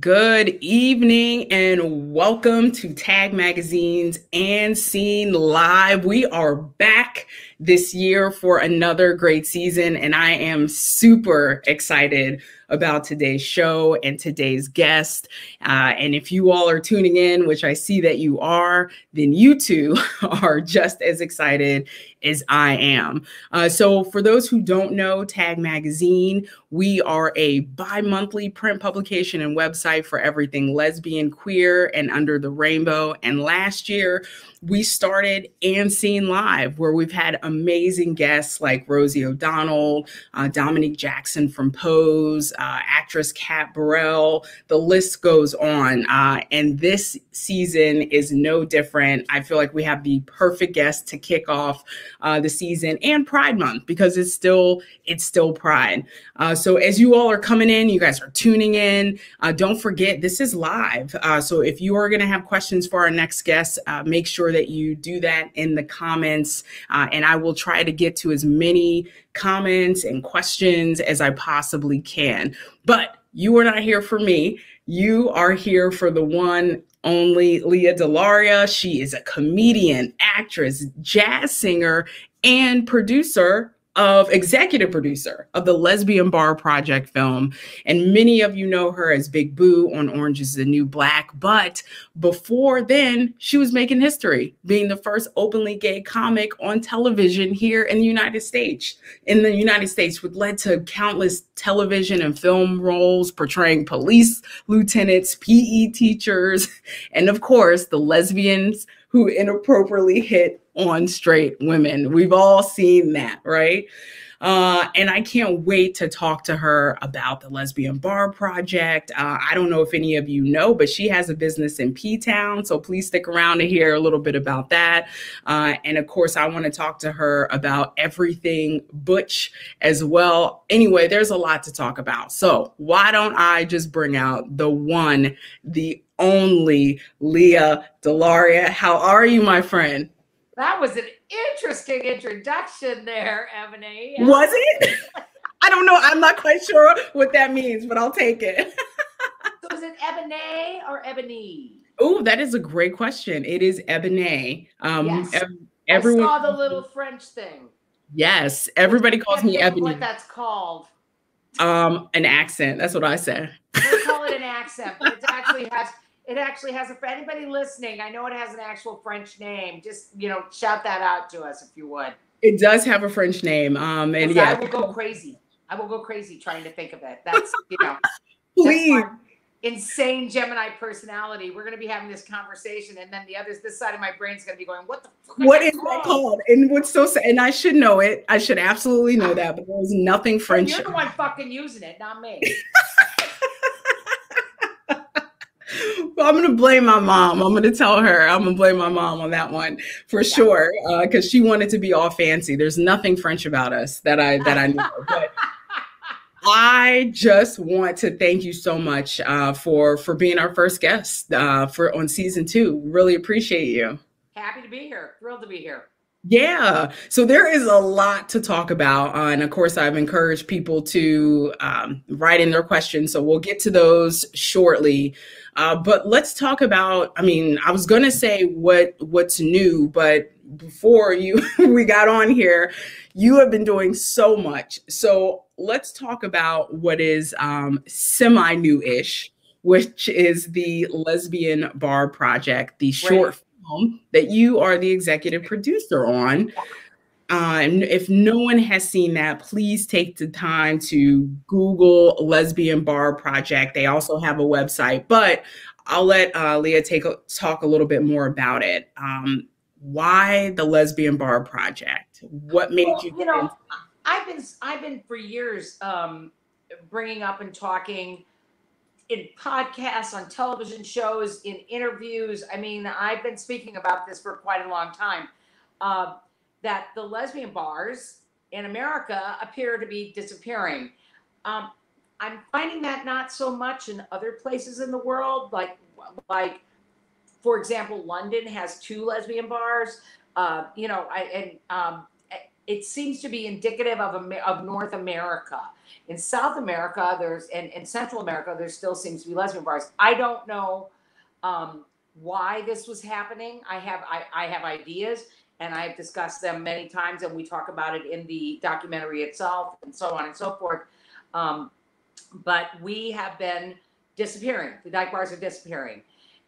Good evening and welcome to Tagg Magazine's and Seen Live. We are back this year for another great season, and I am super excited about today's show and today's guest. Uh, and if you all are tuning in, which I see that you are, then you too are just as excited as I am. Uh, so, for those who don't know, Tagg Magazine, we are a bi monthly print publication and website for everything lesbian, queer, and under the rainbow. And last year, we started and seen live where we've had amazing guests like rosie o'donnell uh, dominique jackson from pose uh, actress kat burrell. The list goes on uh, and this season is no different. I feel like we have the perfect guest to kick off uh, the season and pride month because it's still it's still pride. Uh, so as you all are coming in you guys are tuning in uh, don't forget this is live. So if you are going to have questions for our next guest make sure that you do that in the comments, uh, and I will try to get to as many comments and questions as I possibly can. But you are not here for me. You are here for the one only Lea DeLaria. She is a comedian, actress, jazz singer, and producer of executive producer of the Lesbian Bar Project film. And many of you know her as Big Boo on Orange is the New Black. But before then, she was making history, being the first openly gay comic on television here in the United States. In the United States, which led to countless television and film roles portraying police lieutenants, PE teachers, and of course, the lesbians who inappropriately hit on straight women. We've all seen that, right? Uh, and I can't wait to talk to her about the Lesbian Bar Project. Uh, I don't know if any of you know, but she has a business in P Town. So please stick around to hear a little bit about that. Uh, and of course, I want to talk to her about everything Butch as well. Anyway, there's a lot to talk about. So why don't I just bring out the one, the only Lea DeLaria. How are you, my friend? That was an interesting introduction there, Ebony. Was it? I don't know. I'm not quite sure what that means, but I'll take it. so is it Ebony or Ebony? Oh, that is a great question. It is Ebony. Um, yes. Ev- everyone I saw the little French thing. Yes, everybody calls me Ebony. What that's called? Um, an accent. That's what I say. They call it an accent, but it actually has it actually has a for anybody listening i know it has an actual french name just you know shout that out to us if you would. It does have a french name um and yeah i will go crazy. I will go crazy trying to think of it. That's you know please. insane gemini personality. We're going to be having this conversation and then the others this side of my brain's going to be going what the what is that called? And what's so sad and i should know it. I should absolutely know that but there's nothing french you're the one fucking using it not me I'm gonna blame my mom. I'm gonna tell her I'm gonna blame my mom on that one for yeah. sure because uh, she wanted to be all fancy. There's nothing French about us that I that I know. But I just want to thank you so much uh, for for being our first guest uh, for on season two. Really appreciate you. Happy to be here. Thrilled to be here. Yeah. So there is a lot to talk about. Uh, and of course, I've encouraged people to um, write in their questions. So we'll get to those shortly. Uh, but let's talk about. I mean, I was going to say what what's new, but before you we got on here, you have been doing so much. So let's talk about what is um, semi new-ish, which is the Lesbian Bar Project, the short right. film that you are the executive producer on. Uh, and if no one has seen that, please take the time to Google Lesbian Bar Project. They also have a website, but I'll let uh, Lea take a, talk a little bit more about it. Um, why the Lesbian Bar Project? What made well, you? You know, I've been I've been for years um, bringing up and talking in podcasts, on television shows, in interviews. I mean, I've been speaking about this for quite a long time. Uh, that the lesbian bars in America appear to be disappearing. Um, I'm finding that not so much in other places in the world, like like for example, London has two lesbian bars. Uh, you know, I and um, it seems to be indicative of of North America. In South America, there's and in Central America, there still seems to be lesbian bars. I don't know um, why this was happening. I have I, I have ideas and I've discussed them many times, and we talk about it in the documentary itself, and so on and so forth. Um, but we have been disappearing. The dyke bars are disappearing,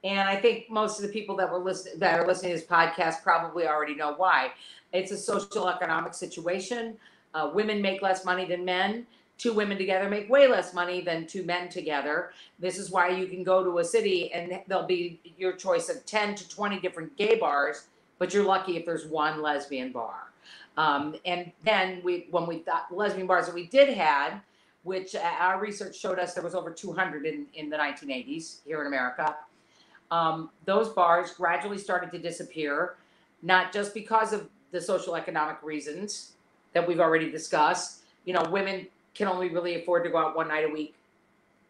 and I think most of the people that were listening that are listening to this podcast probably already know why. It's a social economic situation. Uh, women make less money than men. Two women together make way less money than two men together. This is why you can go to a city and there'll be your choice of 10 to 20 different gay bars but you're lucky if there's one lesbian bar. Um, and then we, when we thought lesbian bars that we did had, which uh, our research showed us there was over 200 in, in the 1980s here in America. Um, those bars gradually started to disappear, not just because of the social economic reasons that we've already discussed. You know, women can only really afford to go out one night a week.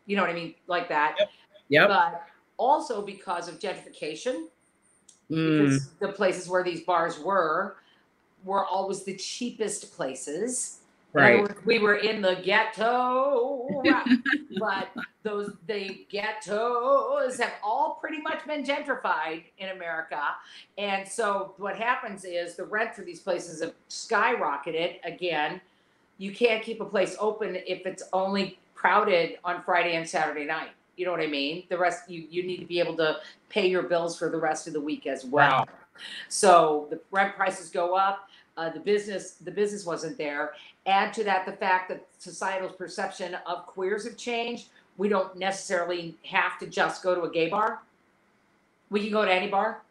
You know what I mean? Like that. Yep. yep. But also because of gentrification mm. because the places where these bars were were always the cheapest places. Right. We were in the ghetto, but those the ghettos have all pretty much been gentrified in America. And so what happens is the rent for these places have skyrocketed again. You can't keep a place open if it's only crowded on Friday and Saturday night. You know what I mean? The rest you you need to be able to pay your bills for the rest of the week as well. Wow. So the rent prices go up. Uh, the business the business wasn't there. Add to that the fact that societal perception of queers have changed. We don't necessarily have to just go to a gay bar. We can go to any bar.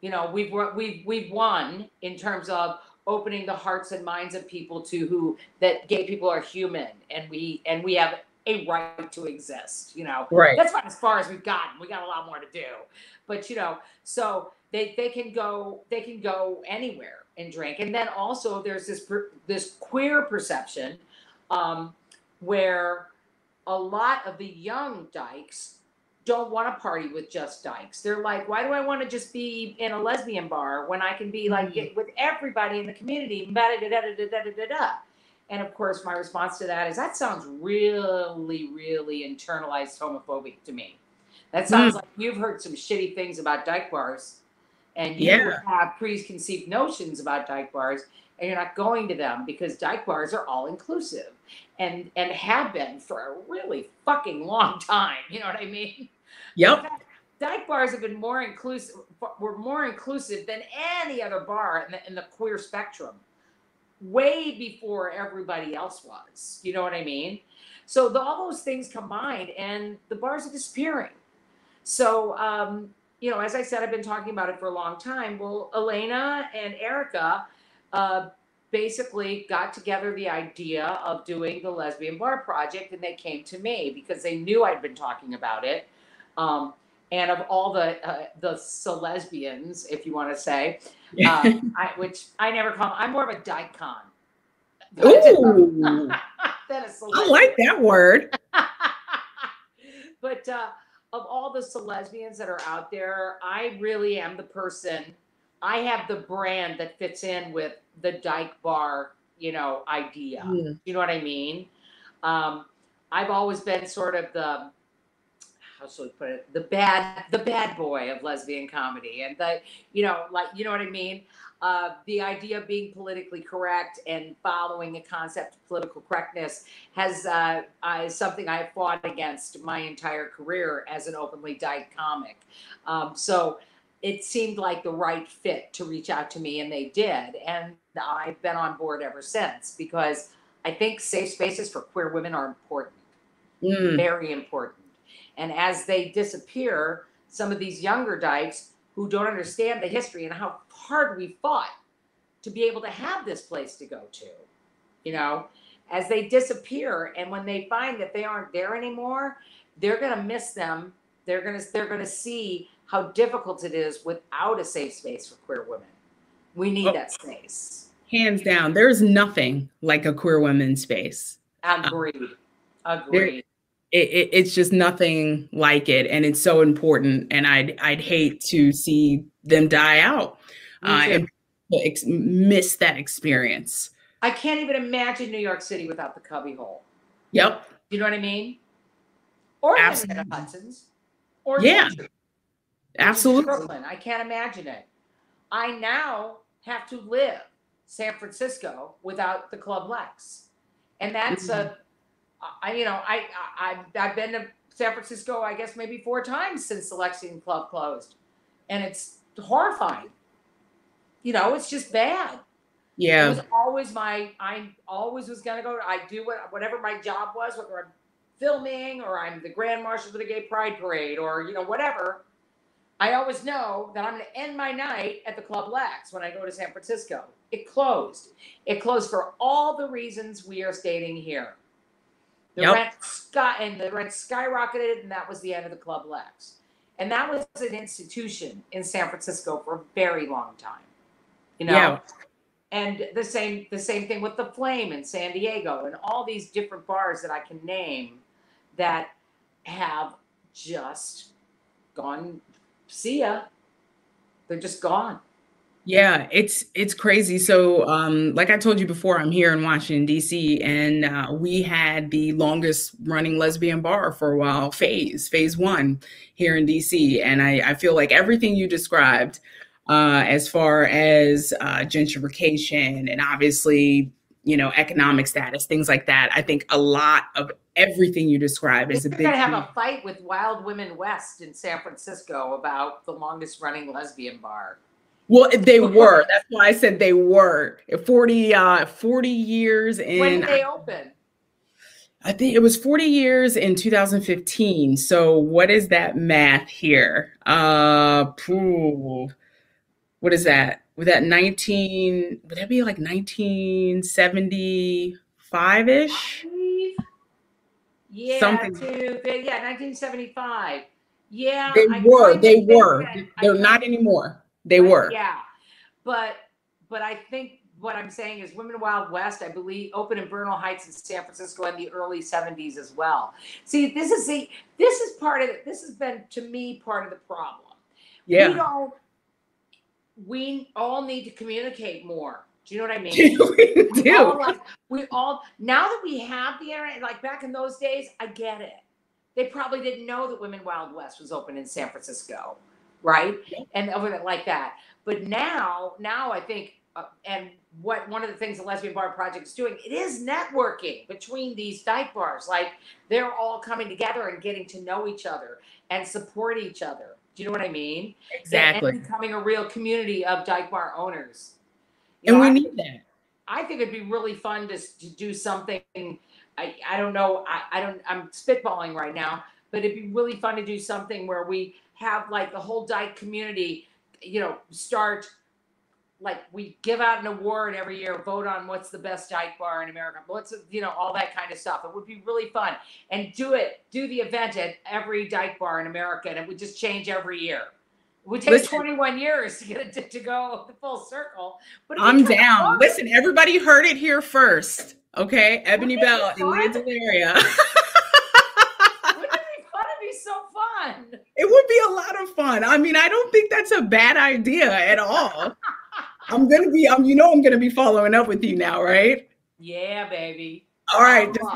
You know, we've we've we've won in terms of opening the hearts and minds of people to who that gay people are human and we and we have a right to exist. You know, right? That's about as far as we've gotten. We got a lot more to do, but you know, so they they can go they can go anywhere and drink, and then also there's this this queer perception um, where a lot of the young dykes don't want to party with just dykes. They're like, why do I want to just be in a lesbian bar when I can be like mm-hmm. with everybody in the community? Da, da, da, da, da, da, da. And of course, my response to that is that sounds really, really internalized homophobic to me. That sounds mm. like you've heard some shitty things about dyke bars and you yeah. have preconceived notions about dyke bars and you're not going to them because dyke bars are all inclusive and and have been for a really fucking long time. You know what I mean? Yep. dyke bars have been more inclusive were more inclusive than any other bar in the, in the queer spectrum way before everybody else was. You know what I mean? So the, all those things combined, and the bars are disappearing. So, um, you know, as I said, I've been talking about it for a long time. Well, Elena and Erica uh, basically got together the idea of doing the Lesbian Bar Project, and they came to me because they knew I'd been talking about it. Um, and of all the uh, the lesbians, if you want to say, uh, I, which I never call. I'm more of a dykon. Ooh, I like that word. but uh, of all the lesbians that are out there, I really am the person. I have the brand that fits in with the dyke bar, you know, idea. Yeah. You know what I mean? Um, I've always been sort of the how should we put it the bad the bad boy of lesbian comedy and the you know like you know what i mean uh, the idea of being politically correct and following the concept of political correctness has uh, uh, is something I have fought against my entire career as an openly dyke comic. Um, so it seemed like the right fit to reach out to me, and they did. And I've been on board ever since because I think safe spaces for queer women are important, mm. very important. And as they disappear, some of these younger dykes who don't understand the history and how hard we fought to be able to have this place to go to, you know, as they disappear and when they find that they aren't there anymore, they're going to miss them. They're going to they're going to see how difficult it is without a safe space for queer women. We need oh, that space. Hands down, there's nothing like a queer women space. Agreed. Agreed it, it, it's just nothing like it and it's so important and i'd i'd hate to see them die out uh, and ex- miss that experience. I can't even imagine New York City without the cubby hole. Yep. You know what I mean? Or Absolutely. Hudson's. Or Yeah. Absolutely. Brooklyn. I can't imagine it. I now have to live San Francisco without the Club Lex, and that's a, I you know I I I've- been to San Francisco I guess maybe four times since the Lexington Club closed, and it's horrifying. You know, it's just bad. Yeah, It was always my I always was gonna go. I do what whatever my job was, whether I'm filming or I'm the grand marshal for the gay pride parade or you know whatever. I always know that I'm gonna end my night at the Club Lex when I go to San Francisco. It closed. It closed for all the reasons we are stating here. The Yep. rent sky and the rent skyrocketed, and that was the end of the Club Lex. And that was an institution in San Francisco for a very long time. You know, Yeah. and the same the same thing with the flame in san diego and all these different bars that i can name that have just gone see ya they're just gone Yeah, it's it's crazy. So, um, like I told you before, I'm here in Washington D.C., and uh, we had the longest running lesbian bar for a while, Phase Phase One, here in D.C. And I, I feel like everything you described, uh, as far as uh, gentrification and obviously, you know, economic status, things like that. I think a lot of everything you describe is a big. gonna have a fight with wild women west in san francisco about the longest running lesbian bar Well, they were. That's why I said they were. 40, uh, 40 years when did they open I think it was 40 years in 2015. So what is that math here? Uh, pooh, what is that? Would that 19, would that be like 1975-ish? yeah Something. to, yeah 1975 yeah They I were, they were. They're kinda not anymore. They were. Yeah, but but I think what I'm saying is Women Wild West, I believe, opened in Bernal Heights in San Francisco in the early 70s as well. See, this is the this is part of it. This has been to me part of the problem. Yeah. We don't we all need to communicate more. Do you know what I mean? we all, do. like, we all now that we have the internet, like back in those days, I get it. They probably didn't know that Women Wild West was open in San Francisco, right? And over there like that. But now, now I think, uh, and what one of the things the Lesbian Bar Project is doing, it is networking between these dyke bars. Like they're all coming together and getting to know each other and support each other. Do you know what I mean? Exactly. And becoming a real community of dyke bar owners. And know, we I- need that. I think it'd be really fun to, to do something. I, I don't know. I, I don't, I'm spitballing right now, but it'd be really fun to do something where we have like the whole dyke community, you know, start like we give out an award every year, vote on what's the best dyke bar in America, what's, you know, all that kind of stuff. It would be really fun and do it, do the event at every dyke bar in America and it would just change every year. It would take Listen. 21 years to get it to, to go the full circle. But I'm down. Listen, everybody heard it here first. Okay. Ebony Bell be in Lea? DeLaria. Wouldn't it be fun? It'd be so fun. It would be a lot of fun. I mean, I don't think that's a bad idea at all. I'm gonna be, um, you know, I'm gonna be following up with you now, right? Yeah, baby. All right, just,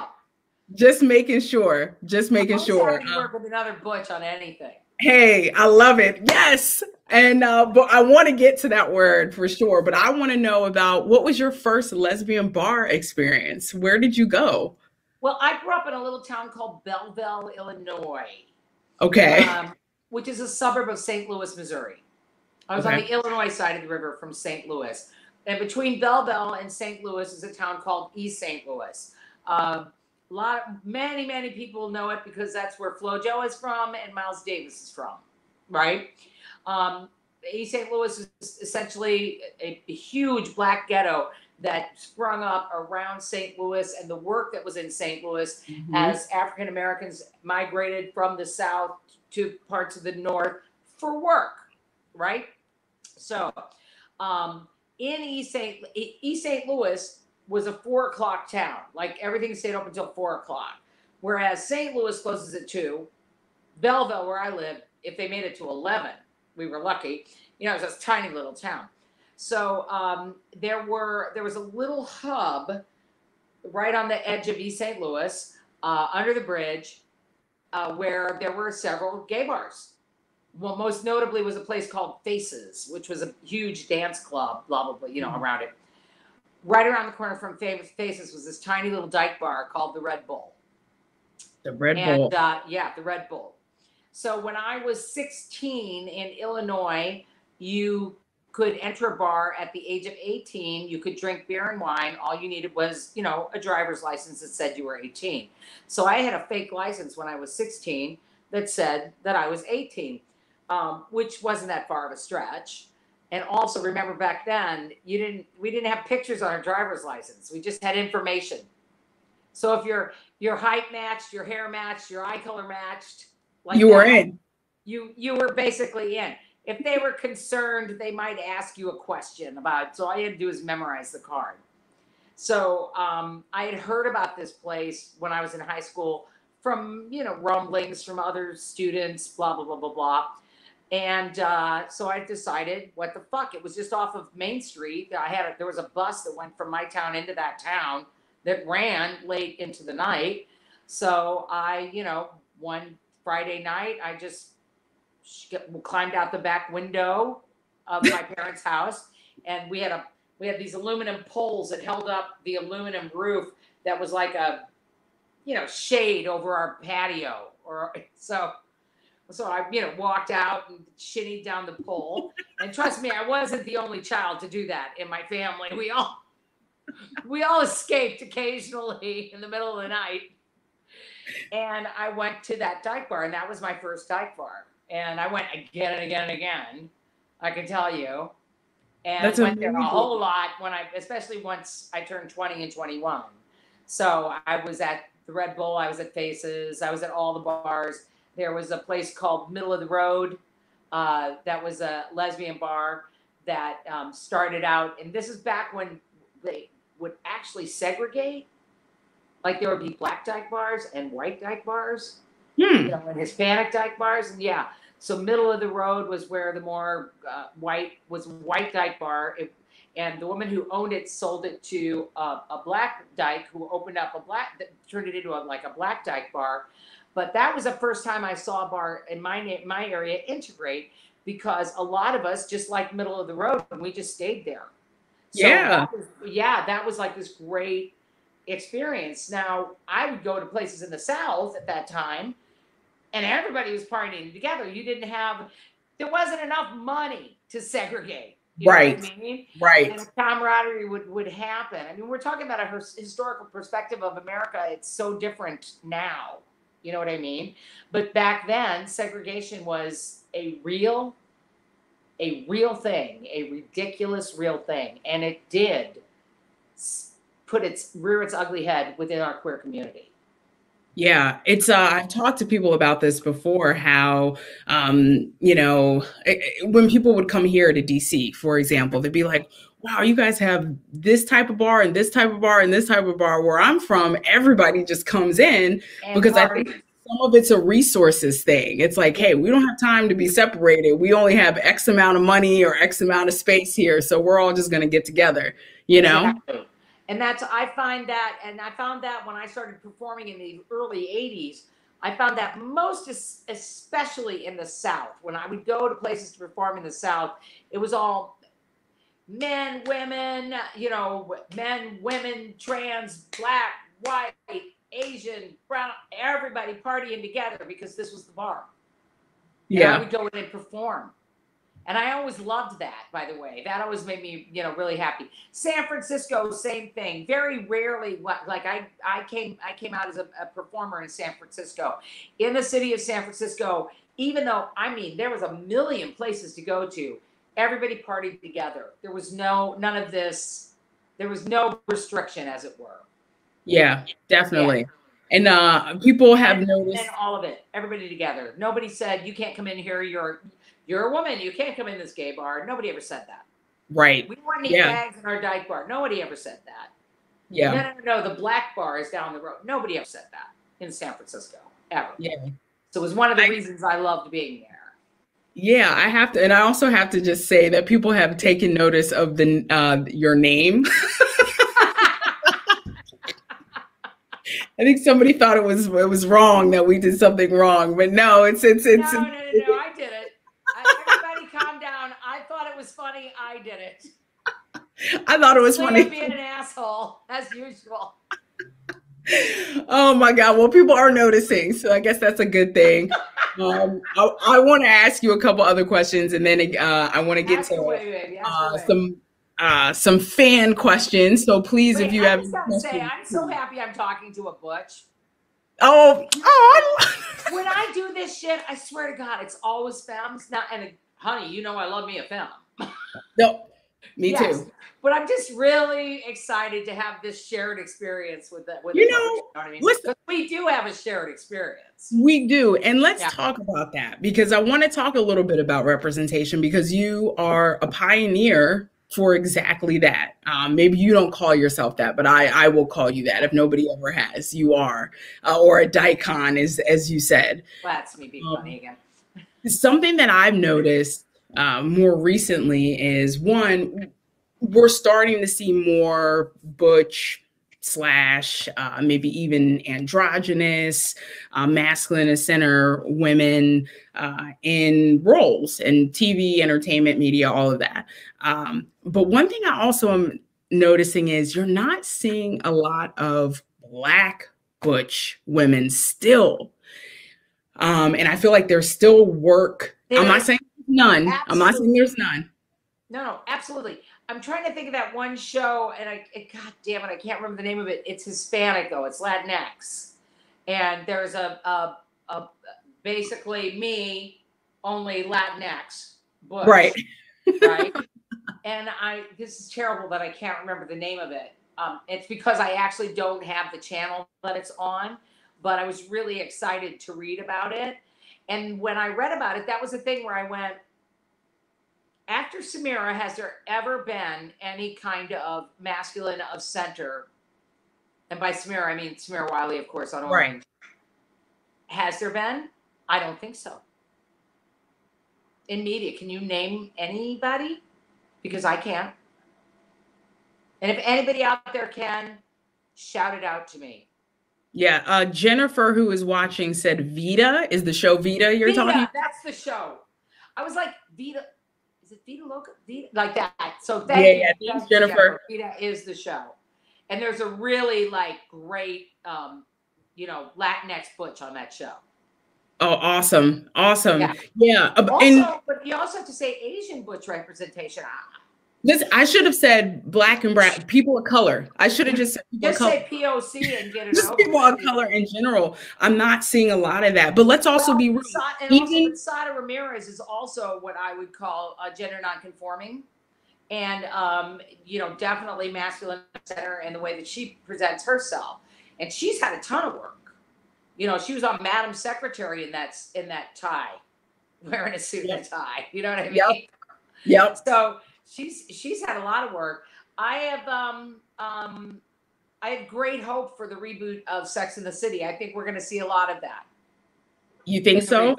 just making sure, just making Always sure. to Um, work with another butch on anything. hey, I love it. Yes, and uh, but I want to get to that word for sure. But I want to know about what was your first lesbian bar experience? Where did you go? Well, I grew up in a little town called Belleville, Illinois, Okay, um, which is a suburb of St. Louis, Missouri. I was on the Illinois side of the river from St. Louis. And between Belleville and St. Louis is a town called East St. Louis. Um, lot, many, many people know it because that's where Flo FloJo is from and Miles Davis is from, right? Um, East St. Louis is essentially a, a huge black ghetto that sprung up around St. Louis and the work that was in St. Louis Mhm. as African Americans migrated from the South to parts of the North for work, right? So, um, in East St. East St. Louis was a four o'clock town. Like everything stayed open until four o'clock. Whereas St. Louis closes at two. Belleville, where I live, if they made it to eleven, we were lucky. You know, it was a tiny little town. So um, there were there was a little hub right on the edge of East St. Louis, uh, under the bridge, uh, where there were several gay bars. Well, most notably was a place called Faces, which was a huge dance club, blah blah blah, you know, Mhm. around it. Right around the corner from Famous Faces was this tiny little dyke bar called the Red Bull. The Red Bull. Uh, yeah, the Red Bull. So when I was 16 in Illinois, you could enter a bar at the age of 18. You could drink beer and wine. All you needed was, you know, a driver's license that said you were 18. So I had a fake license when I was 16 that said that I was 18, um, which wasn't that far of a stretch. And also remember back then, you didn't we didn't have pictures on our driver's license. We just had information. So if your your height matched, your hair matched, your eye color matched, like you were that, in. you you were basically in. If they were concerned, they might ask you a question about it. So all you had to do is memorize the card. So um, I had heard about this place when I was in high school from you know rumblings from other students, blah blah blah blah blah. And uh, so I decided, what the fuck? It was just off of Main Street. I had a, there was a bus that went from my town into that town that ran late into the night. So I, you know, one Friday night, I just sh- climbed out the back window of my parents' house, and we had a we had these aluminum poles that held up the aluminum roof that was like a, you know, shade over our patio. Or so, so I, you know, walked out and shinnied down the pole. And trust me, I wasn't the only child to do that in my family. We all we all escaped occasionally in the middle of the night. And I went to that dyke bar, and that was my first dyke bar. And I went again and again and again. I can tell you. And That's went there a whole lot when I, especially once I turned 20 and 21. So I was at the Red Bull, I was at Faces, I was at all the bars. There was a place called Middle of the Road uh, that was a lesbian bar that um, started out, and this is back when they would actually segregate. Like there would be black dyke bars and white dyke bars, Hmm. you know, and Hispanic dyke bars, and yeah. So middle of the road was where the more uh, white was white dyke bar, it, and the woman who owned it sold it to uh, a black dyke who opened up a black that turned it into a, like a black dyke bar. But that was the first time I saw a bar in my my area integrate because a lot of us just like middle of the road and we just stayed there. So Yeah. that was- yeah, that was like this great experience. Now I would go to places in the South at that time, and everybody was partying together. You didn't have, there wasn't enough money to segregate. You know what Right. I mean? Right. and camaraderie would would happen. I mean, we're talking about a his- historical perspective of America. It's so different now. You know what I mean? But back then, segregation was a real, a real thing, a ridiculous real thing, and it did put its rear its ugly head within our queer community. Yeah, it's uh I've talked to people about this before how um you know eh, eh, when people would come here to DC for example they'd be like wow you guys have this type of bar and this type of bar and this type of bar where I'm from everybody just comes in And because I think some of it's a resources thing. It's like hey, we don't have time to be separated. We only have X amount of money or X amount of space here, so we're all just going to get together, you know? Exactly. And that's I find that, and I found that when I started performing in the early '80s, I found that most, especially in the South, when I would go to places to perform in the South, it was all men, women, you know, men, women, trans, black, white, Asian, brown, everybody partying together because this was the bar. And I Yeah. would go in and perform. And I always loved that, by the way. That always made me, you know, really happy. San Francisco, same thing. Very rarely, what like I, I came, I came out as a, a performer in San Francisco. In the city of San Francisco, even though I mean there was a million places to go to, everybody partied together. There was no none of this. There was no restriction, as it were. Yeah, definitely. And uh people have and, noticed and all of it, everybody together. Nobody said you can't come in here. You're you're a woman. You can't come in this gay bar. Nobody ever said that. right. We want any Yeah. bags in our dyke bar. Nobody ever said that. Yeah. No, no, no, no. The black bar is down the road. Nobody ever said that in San Francisco ever. Yeah. So it was one of the I- reasons I loved being there. Yeah, I have to, and I also have to just say that people have taken notice of the uh, your name. I think somebody thought it was it was wrong that we did something wrong, but no, it's it's it's. No, no, no, no I did it. I, everybody, calm down. I thought it was funny. I did it. I thought it was funny. Being an asshole as usual. Oh my God. Well, people are noticing. So I guess that's a good thing. Um, I, I want to ask you a couple other questions and then uh, I want to get to away, uh, some uh, some fan questions. So please, Wait, if you I have say, I'm so happy I'm talking to a butch. Oh, oh! when I do this shit, I swear to God, it's always femmes. Not and honey, you know I love me a femme. no, me yes. too. But I'm just really excited to have this shared experience with that. With you know, you know I mean? we do have a shared experience. We do, and let's yeah. talk about that because I want to talk a little bit about representation because you are a pioneer for exactly that. Um, maybe you don't call yourself that, but I, I will call you that if nobody ever has. You are, uh, or a dykon, as as you said. Well, that's me being um, funny again. something that I've noticed uh, more recently is one we're starting to see more butch slash uh, maybe even androgynous, uh, masculine and center women uh, in roles in TV, entertainment, media, all of that. Um, but one thing I also am noticing is you're not seeing a lot of black butch women still. Um, and I feel like there's still work. There I'm not saying none. Absolutely. I'm not saying there's none. No, no, absolutely. I'm trying to think of that one show, and I, it, God damn it, I can't remember the name of it. It's Hispanic though. It's Latinx, and there's a, a, a basically me, only Latinx. Bush, right. Right. and I, this is terrible that I can't remember the name of it. Um, it's because I actually don't have the channel that it's on, but I was really excited to read about it. And when I read about it, that was the thing where I went, after Samira, has there ever been any kind of masculine of center? And by Samira, I mean Samira Wiley, of course, on Orange. Right. Has there been? I don't think so. In media, can you name anybody? Because I can't. And if anybody out there can, shout it out to me. Yeah, uh, Jennifer, who is watching, said Vida is the show Vida you're Vida, talking. That's the show. I was like Vida is it Vita Loca? Vita, like that. So thank yeah, you. Yeah, thanks, Jennifer. Vita is the show. And there's a really like great um, you know, Latinx butch on that show. Oh, awesome. Awesome. Yeah. yeah. Also, and, but you also have to say Asian butch representation. This I should have said black and brown people of color. I should have just said just say POC and get it. just people of color in general. I'm not seeing a lot of that. But let's also well, be real. And Even, also, Sara Ramirez is also what I would call a gender nonconforming, and um, you know, definitely masculine center in the way that she presents herself. And she's had a ton of work. You know, she was on Madam Secretary in that in that tie, wearing a suit yep. and tie. You know what I mean? Yep. Yep. So she's she's had a lot of work. I have um um I have great hope for the reboot of Sex in the City. I think we're going to see a lot of that. You think so?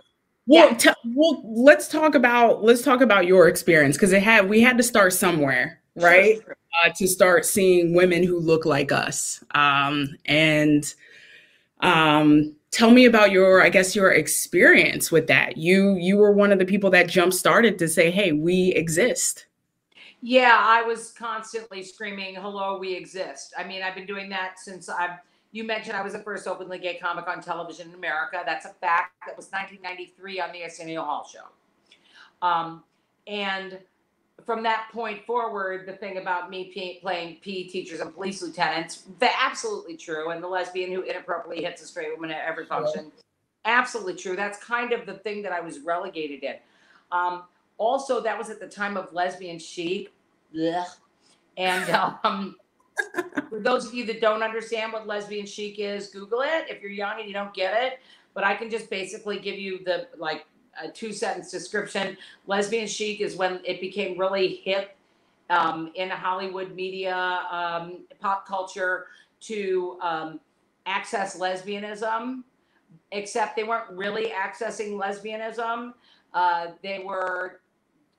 Well, yeah. t- well, let's talk about let's talk about your experience because it had we had to start somewhere, right? Sure. Uh, to start seeing women who look like us, um, and um, tell me about your i guess your experience with that you you were one of the people that jump started to say hey we exist yeah, I was constantly screaming, "Hello, we exist." I mean, I've been doing that since I've. You mentioned I was the first openly gay comic on television in America. That's a fact. That was 1993 on the Arsenio Hall show. Um, and from that point forward, the thing about me playing PE teachers and police lieutenants, the absolutely true. And the lesbian who inappropriately hits a straight woman at every function, absolutely true. That's kind of the thing that I was relegated in. Um, also, that was at the time of lesbian chic. Blech. And um, for those of you that don't understand what lesbian chic is, Google it if you're young and you don't get it. But I can just basically give you the like a two sentence description. Lesbian chic is when it became really hip um, in Hollywood media, um, pop culture to um, access lesbianism, except they weren't really accessing lesbianism Uh, they were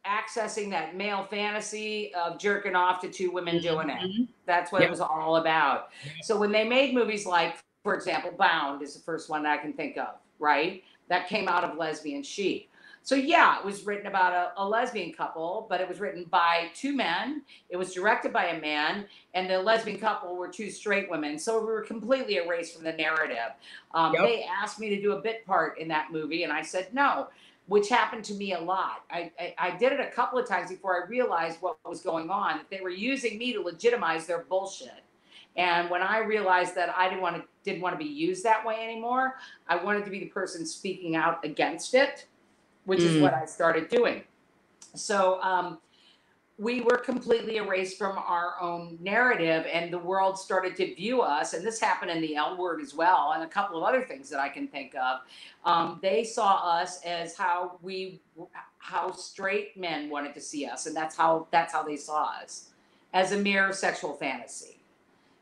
accessing that male fantasy of jerking off to two women doing it. Mhm. That's what Yep. it was all about. So when they made movies like, for example, Bound is the first one that I can think of, right? That came out of Lesbian Chic. So yeah, it was written about a, a lesbian couple, but it was written by two men. It was directed by a man, and the lesbian couple were two straight women. So we were completely erased from the narrative. Um, Yep. They asked me to do a bit part in that movie, and I said no, which happened to me a lot. I, I, I did it a couple of times before I realized what was going on. That they were using me to legitimize their bullshit. And when I realized that I didn't want to didn't want to be used that way anymore, I wanted to be the person speaking out against it, which is Mm. what I started doing. So um, we were completely erased from our own narrative, and the world started to view us. And this happened in the L word as well, and a couple of other things that I can think of. Um, they saw us as how we, how straight men wanted to see us, and that's how that's how they saw us, as a mere sexual fantasy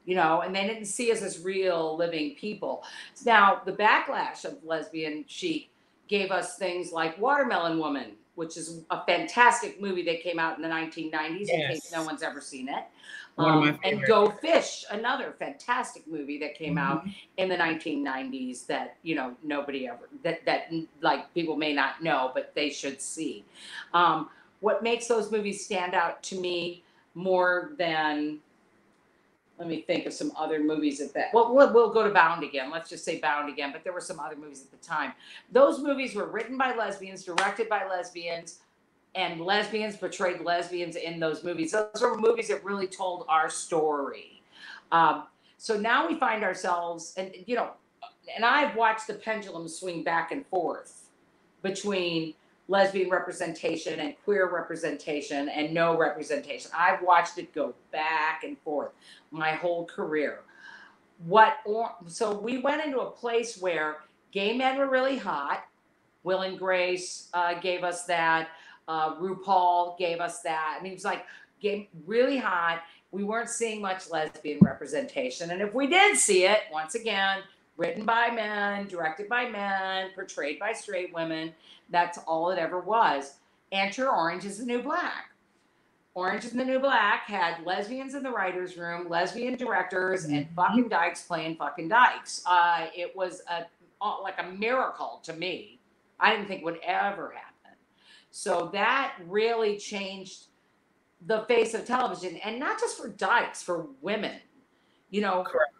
you know, and they didn't see us as real living people. Now, the backlash of lesbian chic gave us things like Watermelon Woman, which is a fantastic movie that came out in the 1990s, in case no one's ever seen it. One of my Um, and. Go Fish, another fantastic movie that came out Mhm. in the 1990s that you know nobody ever that that like people may not know, but they should see. Um, what makes those movies stand out to me more than let me think of some other movies at that. Well, we'll, we'll go to Bound again. Let's just say Bound again. But there were some other movies at the time. Those movies were written by lesbians, directed by lesbians, and lesbians portrayed lesbians in those movies. Those were movies that really told our story. Um, so now we find ourselves, and you know, and I've watched the pendulum swing back and forth between lesbian representation and queer representation and no representation. I've watched it go back and forth my whole career. What so we went into a place where gay men were really hot. Will and Grace uh, gave us that. Uh, RuPaul gave us that. I mean, it was like gay, really hot. We weren't seeing much lesbian representation, and if we did see it, once again, written by men, directed by men, portrayed by straight women. That's all it ever was. Enter Orange is the New Black. Orange is the New Black had lesbians in the writers' room, lesbian directors, and Mhm. fucking dykes playing fucking dykes. Uh, it was a like a miracle to me. I didn't think would ever happen. So that really changed the face of television, and not just for dykes, for women. You know, Correct.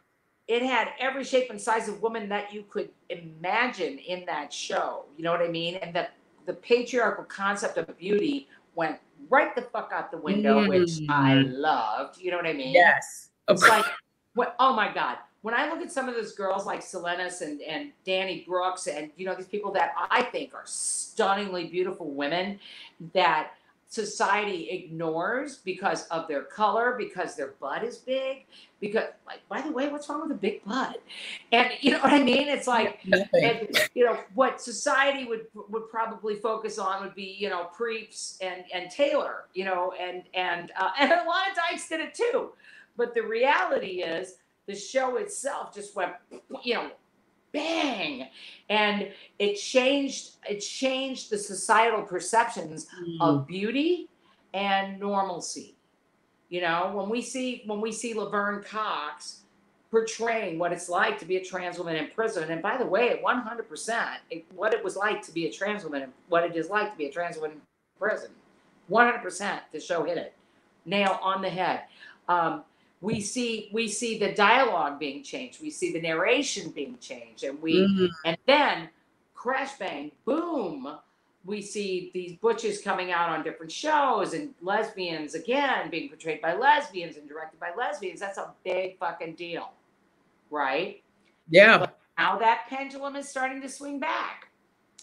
It had every shape and size of woman that you could imagine in that show. You know what I mean? And the the patriarchal concept of beauty went right the fuck out the window, which I Mm. loved. You know what I mean? Yes. It's like, what? Oh my God! When I look at some of those girls like Selenis and and Danny Brooks, and you know these people that I think are stunningly beautiful women that society ignores because of their color, because their butt is big, because like by the way, what's wrong with a big butt? And you know what I mean? It's like and you know what society would would probably focus on would be you know Preeps and and Taylor, you know, and and uh, and a lot of dykes did it too. But the reality is, the show itself just went, you know, bang, and it changed it changed the societal perceptions Mm. of beauty and normalcy. You know, when we see when we see Laverne Cox portraying what it's like to be a trans woman in prison, and by the way, 100% it, what it was like to be a trans woman, and what it is like to be a trans woman in prison, 100% the show hit it, nail on the head. Um, we see we see the dialogue being changed, we see the narration being changed, and we Mhm. and then crash bang, boom, we see these butches coming out on different shows and lesbians again being portrayed by lesbians and directed by lesbians. That's a big fucking deal. Right? Yeah. Now that pendulum is starting to swing back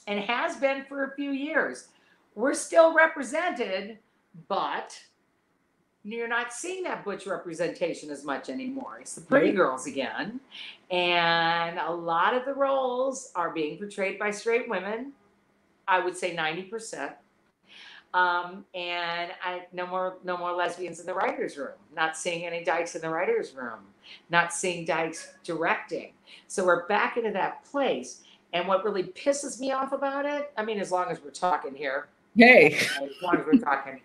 and has been for a few years. We're still represented, but you're not seeing that butch representation as much anymore. It's the pretty girls again. And a lot of the roles are being portrayed by straight women. I would say 90%. Um, and I no more no more lesbians in the writers' room. Not seeing any dykes in the writers' room. Not seeing dykes directing. So we're back into that place. And what really pisses me off about it, I mean, as long as we're talking here, Hey. as long as we're talking,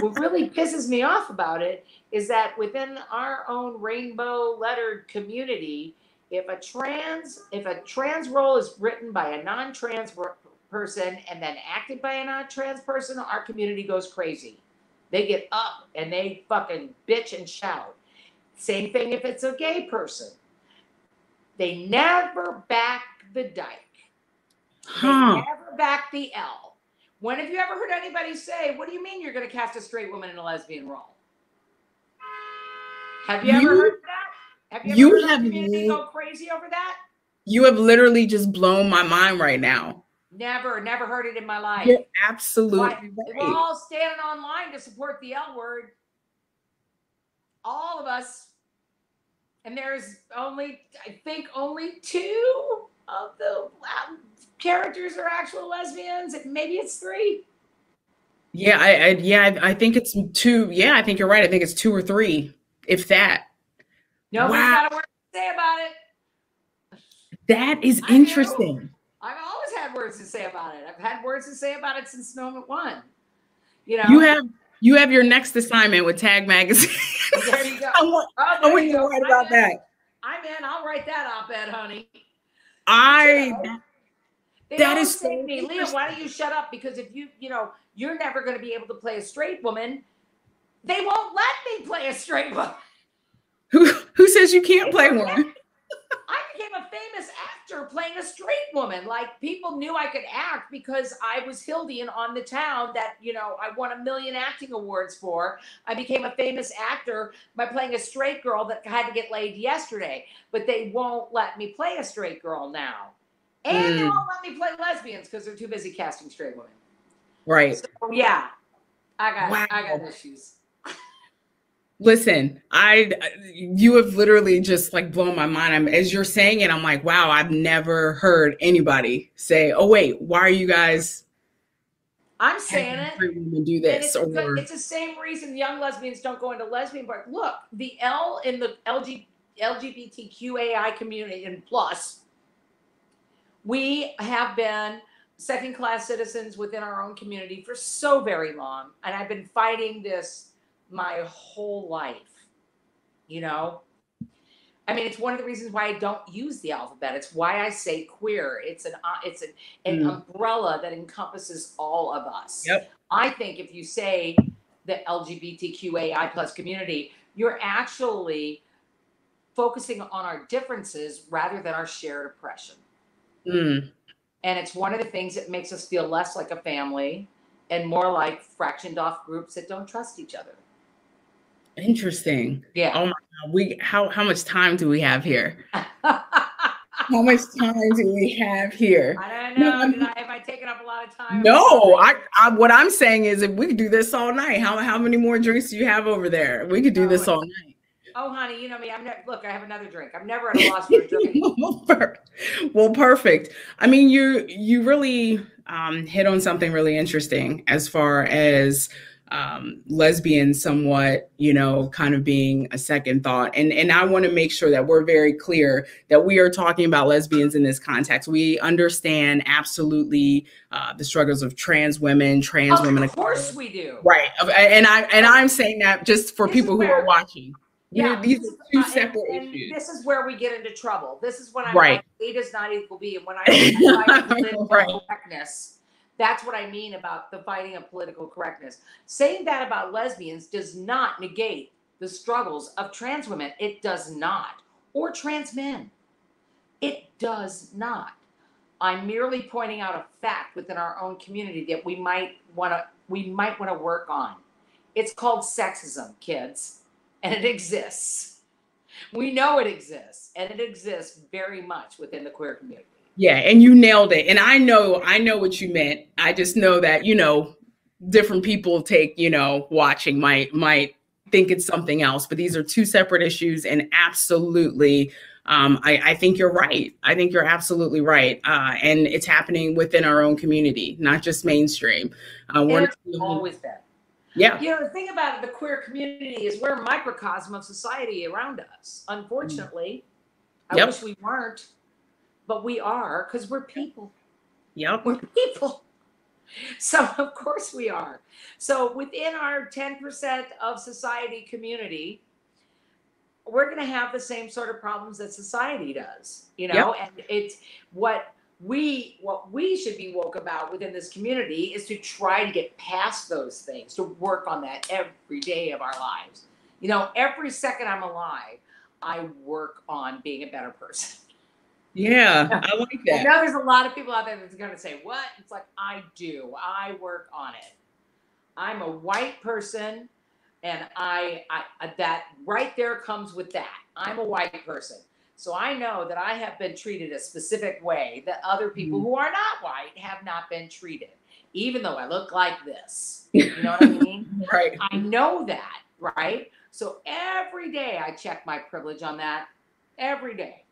what really pisses me off about it is that within our own rainbow lettered community, if a trans if a trans role is written by a non-trans person and then acted by a non-trans person, our community goes crazy. They get up and they fucking bitch and shout. Same thing if it's a gay person. They never back the dyke. Huh. They never back the L. When have you ever heard anybody say, "What do you mean you're going to cast a straight woman in a lesbian role"? Have you, You- ever heard that? Have you, you ever heard have the community go crazy over that? You have literally just blown my mind right now. Never, never heard it in my life. You're absolutely Why- We're all standing online to support the L word. All of us. And there's only, I think, only two of the characters are actual lesbians. Maybe it's three. Yeah, I, I yeah, I, I think it's two. Yeah, I think you're right. I think it's two or three, if that. Nobody's Wow. got a word to say about it. That is I know. interesting. I've always had words to say about it. I've had words to say about it since moment one. You know, You have you have your next assignment with Tagg Magazine. there you go. I want Oh, I want you you to write I'm about in. that. I'm in. I'll write that op-ed, honey. I They That say so me, Lea, why don't you shut up? Because if you, you know, you're never going to be able to play a straight woman. They won't let me play a straight woman. who who says you can't play one? I became a famous actor playing a straight woman. Like people knew I could act because I was Hildy in on the town that, you know, I won a million acting awards for. I became a famous actor by playing a straight girl that had to get laid yesterday. But they won't let me play a straight girl now. And they Mm. won't let me play lesbians because they're too busy casting straight women. Right. So yeah, I got I got issues. Listen, I you have literally just like blown my mind. I'm as you're saying it, I'm like, wow, I've never heard anybody say, "Oh wait, why are you guys I'm saying it. women do this?" it's, Or it's the same reason young lesbians don't go into lesbian bar. Look, the L in the LG, LGBTQAI community and plus, we have been second class citizens within our own community for so very long. And I've been fighting this my whole life. You know? I mean, it's one of the reasons why I don't use the alphabet. It's why I say queer. It's an uh, it's an, an Mm. umbrella that encompasses all of us. Yep. I think if you say the LGBTQAI plus community, you're actually focusing on our differences rather than our shared oppression. Mm, And it's one of the things that makes us feel less like a family and more like fractioned off groups that don't trust each other. interesting. Yeah. Oh my god, we how how much time do we have here? How much time do we have here? I don't No, know. I'm- Did I, have I taken up a lot of time? No, I, I what I'm saying is if we could do this all night, how how many more drinks do you have over there? We could do Oh, this all night. Oh, honey, you know me. I'm never. Look, I have another drink. I'm never at a loss for a drink. well, perfect. I mean, you you really um, hit on something really interesting as far as um, lesbians, somewhat, you know, kind of being a second thought, and and I want to make sure that we're very clear that we are talking about lesbians in this context. We understand absolutely uh, the struggles of trans women, trans women, Of course we do. right? And I and I'm saying that just for This is people who are watching. Yeah, these are two uh, separate and issues. This is where we get into trouble. This is when I'm Right. like, A does not equal B. And when I political Right. correctness, that's what I mean about the fighting of political correctness. Saying that about lesbians does not negate the struggles of trans women. It does not. Or trans men. It does not. I'm merely pointing out a fact within our own community that we might want to we might want to work on. It's called sexism, kids, and it exists. We know it exists, and it exists very much within the queer community. Yeah, and you nailed it. And I know, I know what you meant. I just know that, you know, different people take, you know, watching might might think it's something else, but these are two separate issues and absolutely um, I, I think you're right. I think you're absolutely right. Uh, and it's happening within our own community, not just mainstream. Uh, we're, it's always been. Yeah, You know, the thing about it, the queer community is we're a microcosm of society around us. Unfortunately, I Yep. wish we weren't. but we are because we're people. Yep. We're people. So, of course, we are. So, within our 10% of society community, we're going to have the same sort of problems that society does, you know, yep. and it's what we what we should be woke about within this community is to try to get past those things to work on that every day of our lives. You know every second i'm alive i work on being a better person. Yeah i like that. i know there's a lot of people out there that's going to say what? It's like i do. I work on it. I'm a white person and I, I that right there comes with that. I'm a white person so I know that I have been treated a specific way that other people mm-hmm. who are not white have not been treated, even though I look like this. You know what I mean? right. I know that, right? So every day I check my privilege on that every day.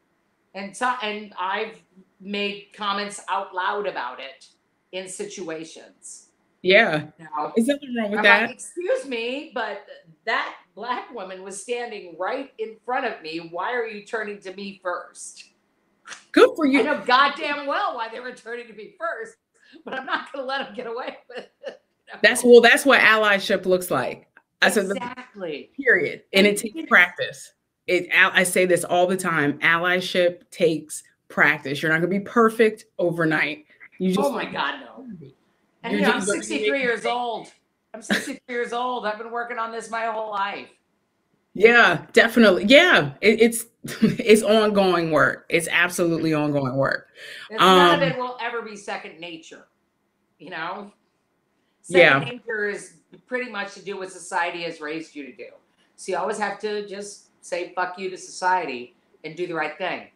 And so, and I've made comments out loud about it in situations. Yeah. Now, Is nothing wrong with I'm that? Like, Excuse me, but that black woman was standing right in front of me. Why are you turning to me first? Good for you. I know goddamn well why they were turning to me first, but I'm not going to let them get away with it. That's well. That's what allyship looks like. I said exactly. Period, and it takes practice. It. I say this all the time. Allyship takes practice. You're not going to be perfect overnight. You oh just. Oh my god, no. And you know, I'm 63 years old. I'm 63 years old. I've been working on this my whole life. Yeah, definitely. Yeah, it, it's it's ongoing work. It's absolutely ongoing work. Um, none of it will ever be second nature. You know, second yeah. nature is pretty much to do what society has raised you to do. So you always have to just say "fuck you" to society and do the right thing.